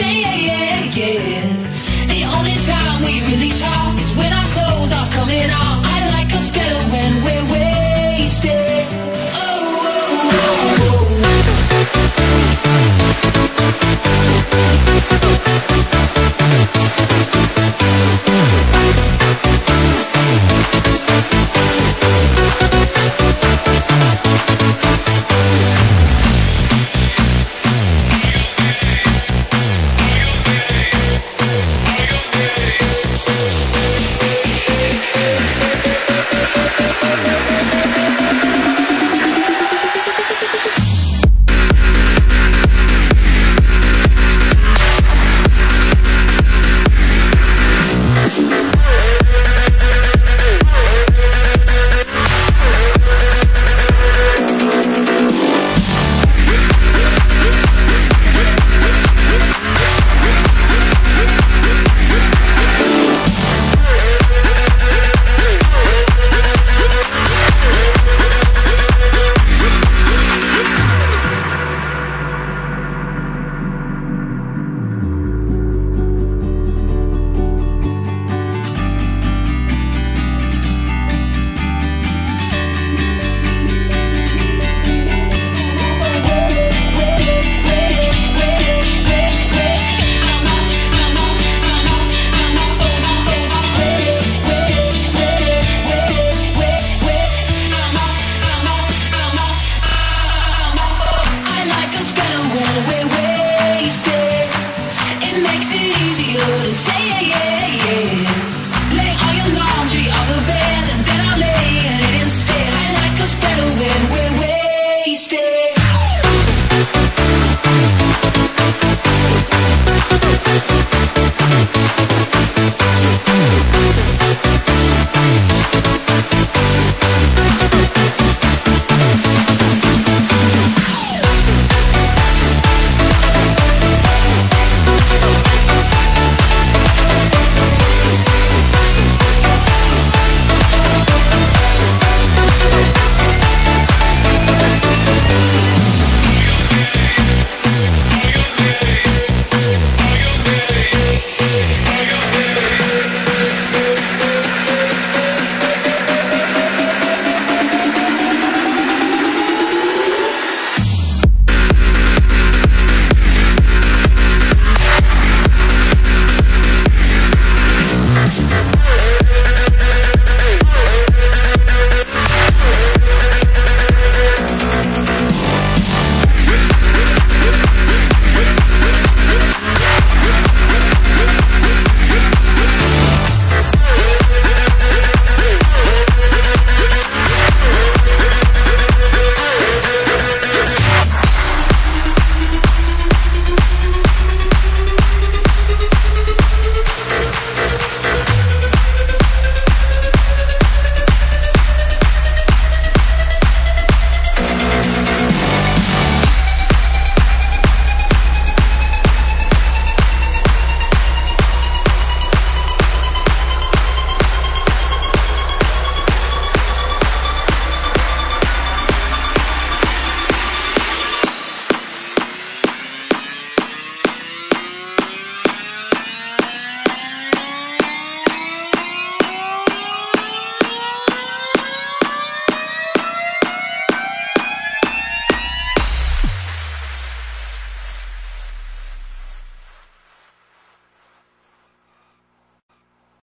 yeah, yeah, yeah. The only time we really talk. when we're wasted, it makes it easier to say